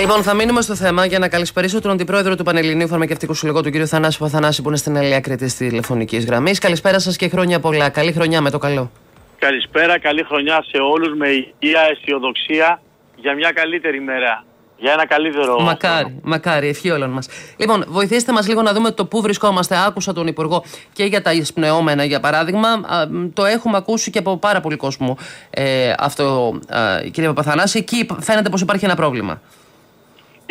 Λοιπόν, θα μείνουμε στο θέμα για να καλησπερίσω τον αντιπρόεδρο του Πανελληνίου Φαρμακευτικού Συλλογού, τον κύριο Θανάση Παθανάση, που είναι στην Ελία Κρήτη της τηλεφωνικής γραμμής. Καλησπέρα σας και χρόνια πολλά. Καλή χρονιά με το καλό. Καλησπέρα, καλή χρονιά σε όλους με υγεία, αισιοδοξία για μια καλύτερη μέρα για ένα καλύτερο. Μακάρι, χρόνο. μακάρι, ευχή όλων μας. Λοιπόν, βοηθήστε μας λίγο να δούμε το πού βρισκόμαστε. Άκουσα τον Υπουργό και για τα εισπνεώμενα, για παράδειγμα. Το έχουμε ακούσει και από πάρα πολύ κόσμο ε, αυτό, ε, κύριε Παπαθανάση. Εκεί φαίνεται πως υπάρχει ένα πρόβλημα.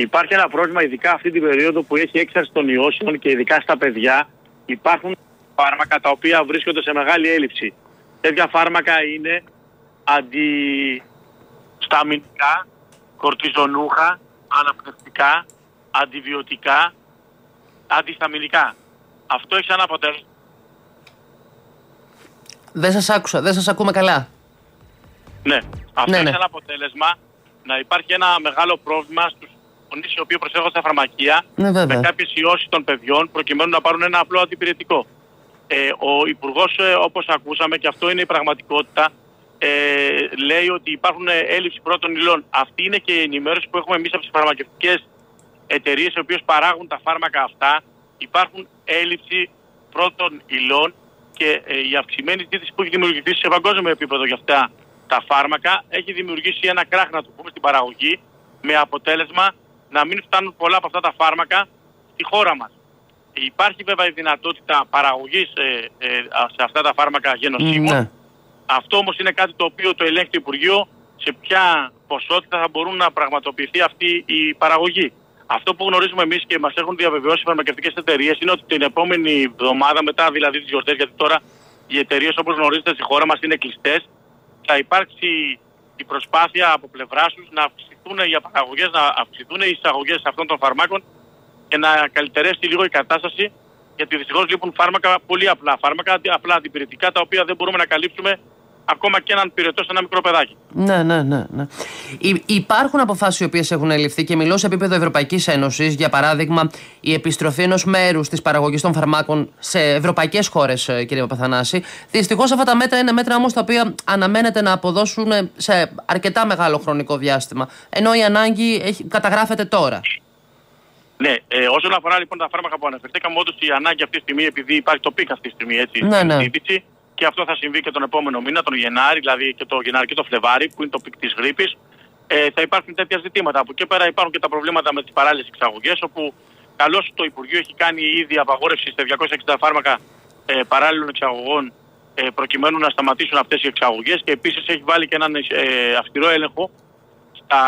Υπάρχει ένα πρόβλημα, ειδικά αυτή την περίοδο που έχει έξαρση των ιώσεων και ειδικά στα παιδιά. Υπάρχουν φάρμακα τα οποία βρίσκονται σε μεγάλη έλλειψη. Τέτοια φάρμακα είναι αντισταμινικά κορτιζονούχα, αναπνευστικά, αντιβιωτικά, αντισταμινικά. Αυτό έχει σαν αποτέλεσμα. Δεν σας άκουσα, δεν σας ακούμε καλά. Ναι, αυτό ναι, έχει ναι. σαν αποτέλεσμα να υπάρχει ένα μεγάλο πρόβλημα στους γονείς οι οποίοι προσέχουν στα φαρμακεία ναι, με κάποιες ιώσεις των παιδιών προκειμένου να πάρουν ένα απλό αντιπηρετικό. Ε, ο Υπουργός, ε, όπως ακούσαμε, και αυτό είναι η πραγματικότητα, ε, λέει ότι υπάρχουν έλλειψη πρώτων υλών. Αυτή είναι και η ενημέρωση που έχουμε εμείς από τις φαρμακευτικές εταιρείες οι οποίες παράγουν τα φάρμακα αυτά. Υπάρχουν έλλειψη πρώτων υλών και ε, η αυξημένη ζήτηση που έχει δημιουργηθεί σε παγκόσμιο επίπεδο για αυτά τα φάρμακα έχει δημιουργήσει ένα κράχ, να το πούμε, στην παραγωγή με αποτέλεσμα να μην φτάνουν πολλά από αυτά τα φάρμακα στη χώρα μας. Υπάρχει βέβαια η δυνατότητα παραγωγής ε, ε, σε αυτά τα φάρμακα γενοσύμων. Ναι. Αυτό όμως είναι κάτι το οποίο το ελέγχει το Υπουργείο σε ποια ποσότητα θα μπορούν να πραγματοποιηθεί αυτή η παραγωγή. Αυτό που γνωρίζουμε εμείς και μας έχουν διαβεβαιώσει οι φαρμακευτικές εταιρείες είναι ότι την επόμενη εβδομάδα, μετά δηλαδή τις γιορτές, γιατί τώρα οι εταιρείες όπως γνωρίζετε στη χώρα μας είναι κλειστές, θα υπάρξει η προσπάθεια από πλευράς τους να αυξηθούν οι απαγωγές, να αυξηθούν οι εισαγωγές αυτών των φαρμάκων και να καλυτερέσει λίγο η κατάσταση γιατί δυστυχώς λείπουν φάρμακα, πολύ απλά φάρμακα, απλά αντιπηρετικά, τα οποία δεν μπορούμε να καλύψουμε ακόμα και έναν πυρετό σε ένα μικρό παιδάκι. Ναι, ναι, ναι. ναι. Υπάρχουν αποφάσεις οι οποίες έχουν ληφθεί και μιλώ σε επίπεδο Ευρωπαϊκής Ένωσης. Για παράδειγμα, η επιστροφή ενός μέρους της παραγωγής των φαρμάκων σε ευρωπαϊκές χώρες, ε, κύριε Παπαθανάση. Δυστυχώς αυτά τα μέτρα είναι μέτρα όμως τα οποία αναμένεται να αποδώσουν σε αρκετά μεγάλο χρονικό διάστημα. Ενώ η ανάγκη έχει, καταγράφεται τώρα. Ναι, ε, όσον αφορά λοιπόν τα φάρμακα που αναφερθήκαμε, όντως η ανάγκη αυτή τη στιγμή, επειδή υπάρχει το peak αυτή τη στιγμή, έτσι, ναι, ναι και αυτό θα συμβεί και τον επόμενο μήνα, τον Γενάρη, δηλαδή και το Γενάρη και το Φλεβάρη, που είναι το πικ της γρίπης. Ε, θα υπάρχουν τέτοια ζητήματα. Από εκεί πέρα υπάρχουν και τα προβλήματα με τις παράλληλες εξαγωγές, όπου καλώς το Υπουργείο έχει κάνει ήδη απαγόρευση σε 260 φάρμακα ε, παράλληλων εξαγωγών ε, προκειμένου να σταματήσουν αυτές οι εξαγωγές και επίσης έχει βάλει και έναν ε, αυστηρό έλεγχο στα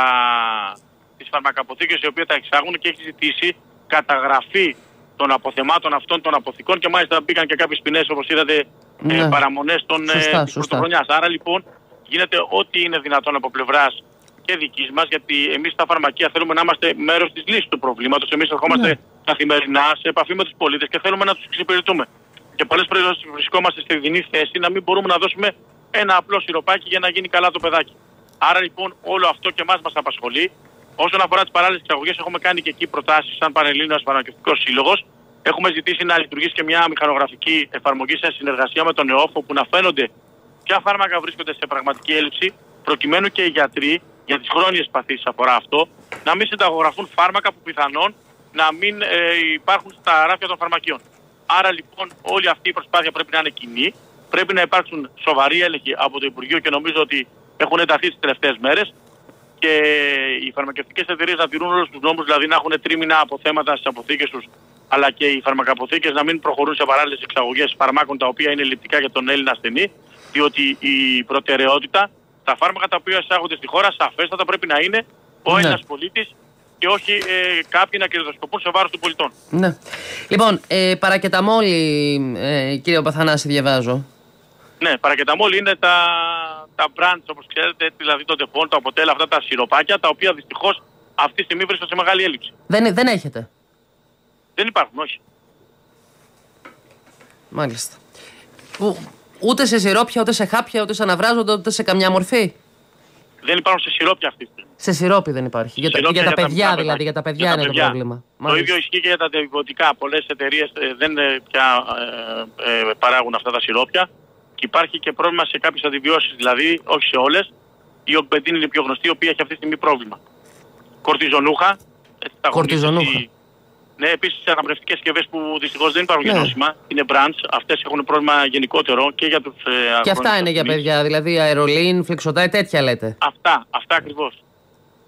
τις φαρμακαποθήκες οι οποίες τα εξάγουν και έχει ζητήσει καταγραφή των αποθεμάτων αυτών των αποθηκών και μάλιστα μπήκαν και κάποιες ποινές όπως είδατε ναι. ε, παραμονές των ε, πρωτοχρονιάς. Άρα λοιπόν γίνεται ό,τι είναι δυνατόν από πλευράς και δικής μας, γιατί εμείς στα φαρμακεία θέλουμε να είμαστε μέρος της λύσης του προβλήματος. Εμείς ερχόμαστε ναι. καθημερινά σε επαφή με τους πολίτες και θέλουμε να τους εξυπηρετούμε. Και πολλές φορές βρισκόμαστε στη δινή θέση να μην μπορούμε να δώσουμε ένα απλό σιροπάκι για να γίνει καλά το παιδάκι. Άρα λοιπόν όλο αυτό και εμάς μας απασχολεί. Όσον αφορά τις παράλληλες εξαγωγέ, έχουμε κάνει και εκεί προτάσεις σαν Πανελλήνιος Φαρμακευτικός Σύλλογος Έχουμε ζητήσει να λειτουργήσει και μια μηχανογραφική εφαρμογή σε συνεργασία με τον ΕΟΦΟ που να φαίνονται ποια φάρμακα βρίσκονται σε πραγματική έλλειψη προκειμένου και οι γιατροί για τις χρόνιες παθήσεις αφορά αυτό να μην συνταγογραφούν φάρμακα που πιθανόν να μην ε, υπάρχουν στα ράφια των φαρμακείων. Άρα λοιπόν όλη αυτή η προσπάθεια πρέπει να είναι κοινή. Πρέπει να υπάρξουν σοβαροί έλεγχοι από το Υπουργείο και νομίζω ότι έχουν ενταθεί τις τελευταίες μέρες και οι φαρμακευτικές εταιρείες να τηρούν όλους τους νόμους, δηλαδή να έχουν τρίμηνα αποθέματα στις αποθήκες τους αλλά και οι φαρμακαποθήκε να μην προχωρούν σε παράλληλες εξαγωγές φαρμάκων τα οποία είναι ληπτικά για τον Έλληνα ασθενή, διότι η προτεραιότητα, τα φάρμακα τα οποία εισάγονται στη χώρα, σαφέστατα πρέπει να είναι ο ναι. Έλληνας πολίτης και όχι ε, κάποιοι να κερδοσκοπούν σε βάρος των πολιτών. Ναι. Λοιπόν, ε, παρακεταμόλη, ε, κύριε Παθανάση, διαβάζω. Ναι, παρακεταμόλη είναι τα, τα brands, όπως ξέρετε, δηλαδή το τεφόν, το αποτέλεσμα, αυτά τα σιροπάκια, τα οποία δυστυχώς αυτή τη στιγμή βρίσκονται σε μεγάλη έλλειψη. Δεν, δεν έχετε. Δεν υπάρχουν, όχι. Μάλιστα. Ούτε σε σιρόπια, ούτε σε χάπια, ούτε σε αναβράζοντα, ούτε σε καμιά μορφή. Δεν υπάρχουν σε σιρόπια αυτή τη στιγμή. Σε σιρόπι δεν υπάρχει. Για, τα, για τα παιδιά δηλαδή, για τα παιδιά για είναι παιδιά. το πρόβλημα. Το ίδιο ισχύει και για τα αντιβιωτικά. Πολλές εταιρείες ε, δεν ε, πια ε, ε, παράγουν αυτά τα σιρόπια. Και υπάρχει και πρόβλημα σε κάποιες αντιβιώσεις, δηλαδή όχι σε όλες. Η ογκπεντίνη είναι η πιο γνωστή, η οποία έχει αυτή τη στιγμή πρόβλημα. κορτιζονούχα. Έτσι, τα Κορτιζονούχα. Αγωνίζεται η- Ναι, επίσης αναπνευστικές συσκευές που δυστυχώς δεν υπάρχουν Ναι. γενώσιμα. Είναι brands. Αυτές έχουν πρόβλημα γενικότερο και για τους. Ε, Και αυτά είναι για παιδιά. Δηλαδή αερολίν, φλεξοτάι, τέτοια λέτε. Αυτά, αυτά ακριβώς.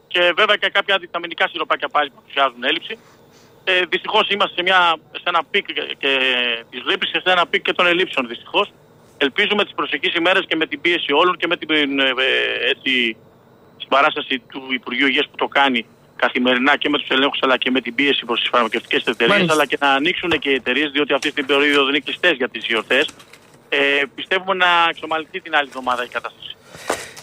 Και βέβαια και κάποια αντιταμινικά σιροπάκια πάλι που παρουσιάζουν έλλειψη. Ε, δυστυχώς είμαστε σε, μια, σε ένα πικ και, και της γρίπης και σε ένα πικ και των ελλείψεων δυστυχώς. Ελπίζουμε τις προσεχείς ημέρες και με την πίεση όλων και με την ε, ε, έτσι, συμπαράσταση του Υπουργείου Υγείας που το κάνει καθημερινά και με τους ελέγχους αλλά και με την πίεση προς τις φαρμακευτικές εταιρείες, Μάλιστα. αλλά και να ανοίξουν και οι εταιρείες, διότι αυτή την περίοδο δεν είναι κλειστές για τις γιορτές. Ε, πιστεύουμε να εξομαλυνθεί την άλλη εβδομάδα η κατάσταση.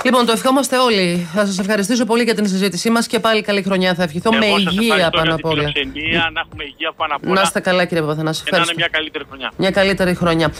Λοιπόν, το ευχόμαστε όλοι. Θα σας ευχαριστήσω πολύ για την συζήτησή μας και πάλι καλή χρονιά. Θα ευχηθώ με Εγώ σας υγεία ευχαριστώ πάνω για απ' την όλα. φιλοξενία, να έχουμε υγεία πάνω απ' όλα Να είστε καλά, κύριε Παπαθανάση. και να είναι Ευχαριστώ. μια καλύτερη χρονιά. Μια καλύτερη χρονιά.